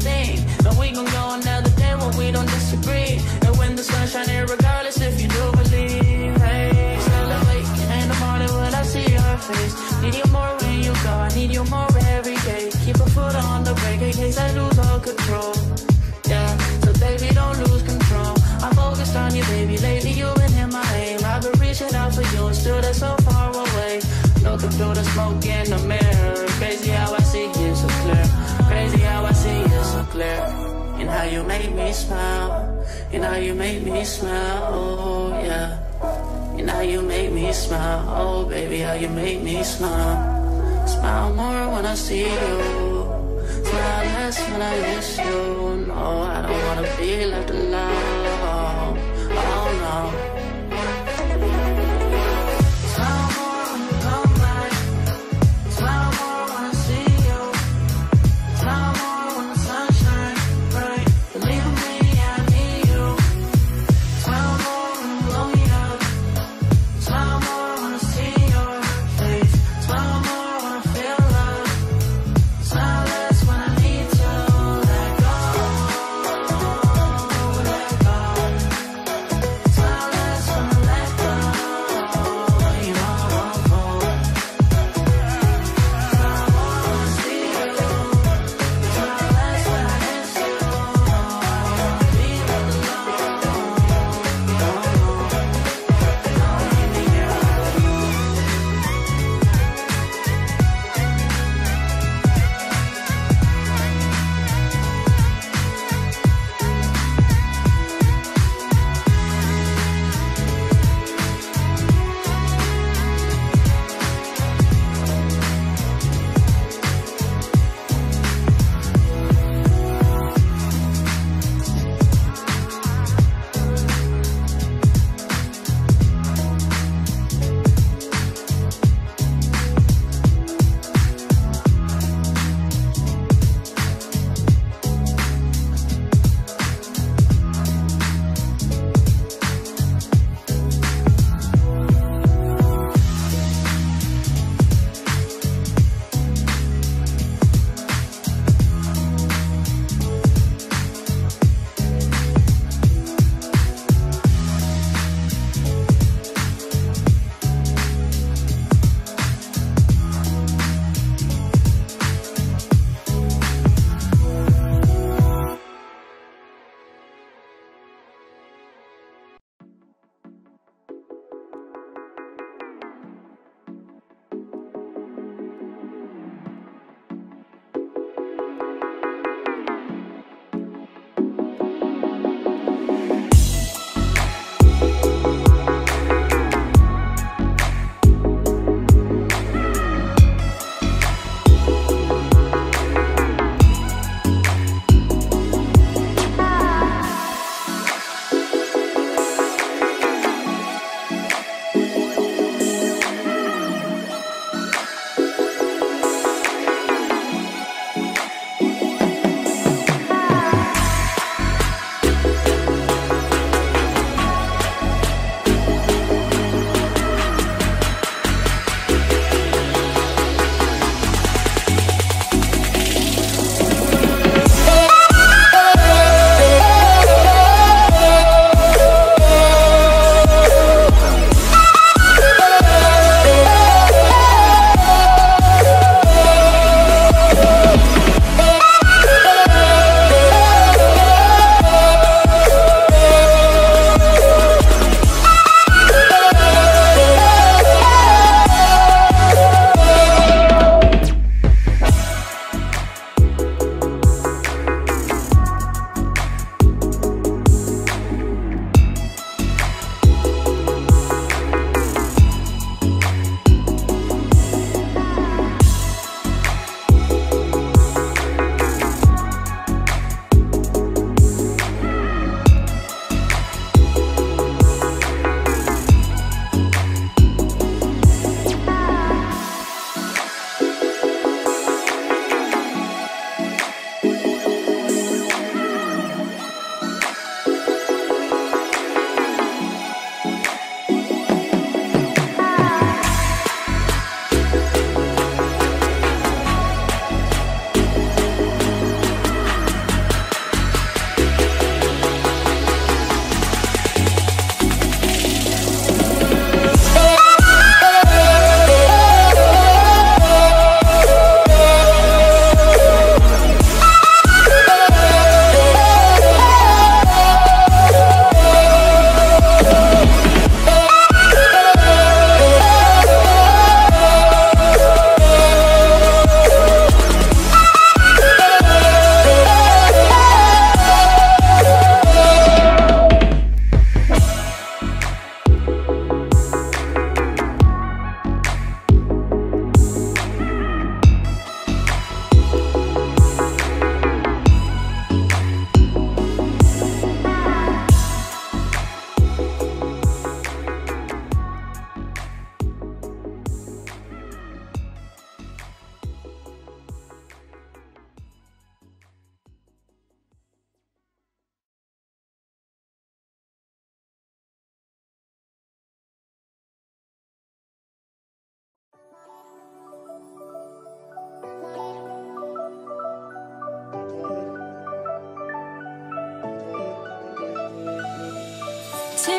thing. But we gon' go another day when we don't disagree. And when the sun shining, regardless if you do believe. Hey, still awake in the morning when I see your face. Need you more when you go, I need you more every day. Keep a foot on the brake in case I lose all control. Yeah, so baby, don't lose control. I'm focused on you, baby. Lately, you've been in my aim. I've been reaching out for you, and still that's so far away. Looking through the smoke in the mirror. Crazy how I clear. And how you make me smile. And how you make me smile. Oh yeah. And how you make me smile. Oh baby, how you make me smile. Smile more when I see you. Smile less when I miss you. No, I don't wanna be left alone.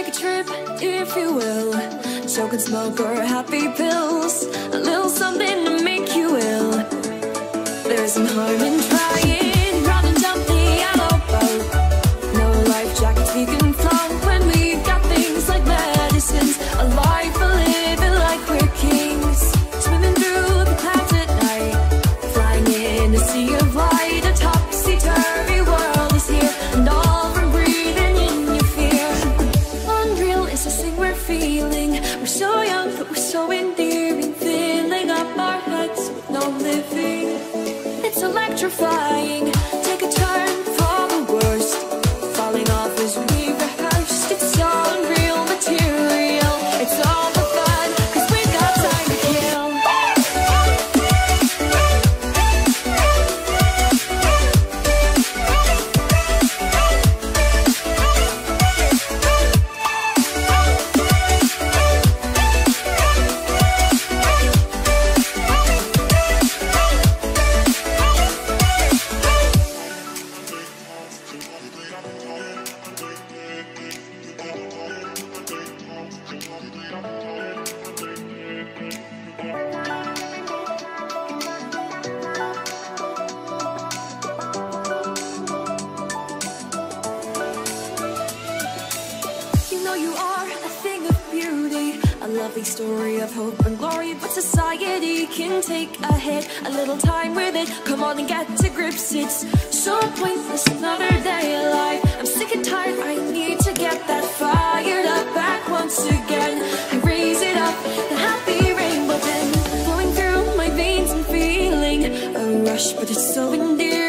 Take a trip, if you will. Choke and smoke or happy pills. A little something to make you ill. There's some lovely story of hope and glory. But society can take a hit, a little time with it. Come on and get to grips. It's so pointless, another day alive. I'm sick and tired, I need to get that fired up back once again. I raise it up, the happy rainbow then flowing through my veins and feeling a rush, but it's so endearing.